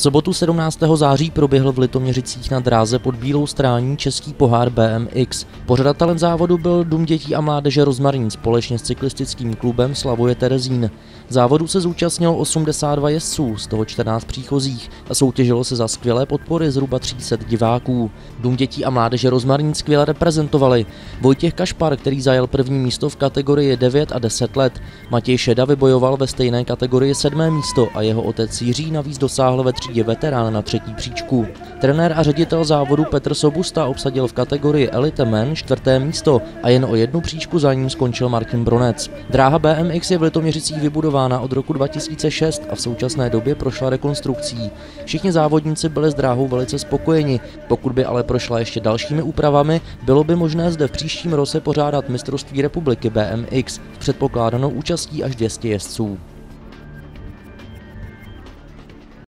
V sobotu 17. září proběhl v Litoměřicích na dráze pod Bílou strání český pohár BMX. Pořadatelem závodu byl Dům dětí a mládeže Rozmarín společně s cyklistickým klubem Slavuje Terezín. Závodu se zúčastnilo 82 jezdců, z toho 14 příchozích a soutěžilo se za skvělé podpory zhruba 300 diváků. Dům dětí a mládeže Rozmarín skvěle reprezentovali. Vojtěch Kašpar, který zajel první místo v kategorii 9 a 10 let. Matěj Šeda vybojoval ve stejné kategorii sedmé místo a jeho otec Jiří navíc dosáhl ve třídě veterán na třetí příčku. Trenér a ředitel závodu Petr Sobusta obsadil v kategorii Elite Men čtvrté místo a jen o jednu příčku za ním skončil Martin Bronec. Dráha BMX je v Litoměřicích vybudována od roku 2006 a v současné době prošla rekonstrukcí. Všichni závodníci byli s dráhou velice spokojeni. Pokud by ale prošla ještě dalšími úpravami, bylo by možné zde v příštím roce pořádat mistrovství republiky BMX s předpokládanou účastí až 200 jezdců.